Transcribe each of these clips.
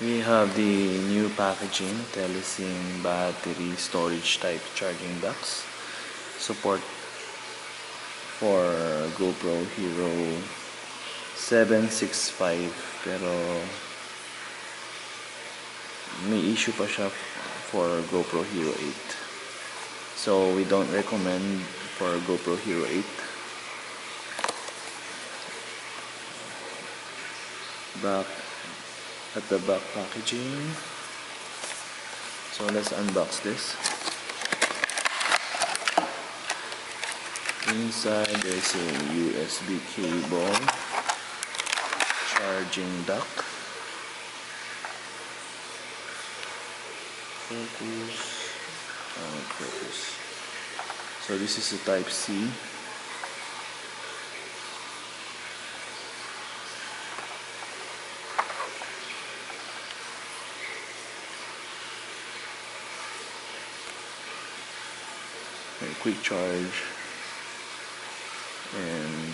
We have the new packaging Telesin battery storage type charging docks. Support for GoPro Hero 765 pero may issue pa siya for GoPro Hero 8. So we don't recommend for GoPro Hero 8. Back at the back packaging. So let's unbox this. Inside there's a USB cable, charging dock, focus, uh, focus. So this is a Type C. quick charge. And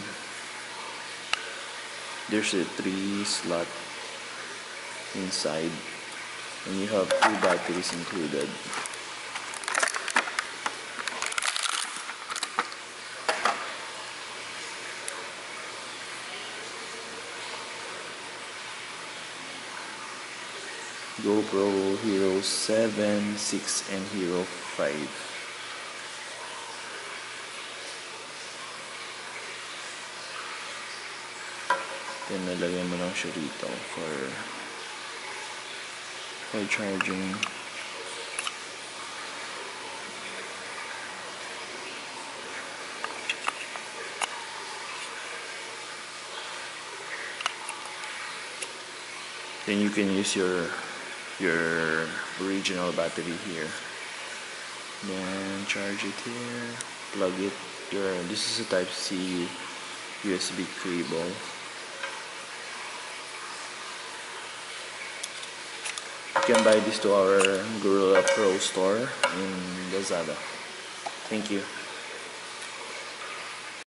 there's a three slot inside and you have two batteries included. GoPro Hero 7, 6 and Hero 5 Mo lang siya for for charging. Then you can use your your original battery here. Then charge it here, plug it. Your this is a Type C USB cable. You can buy this to our Gorilla Pro store in Lazada. Thank you.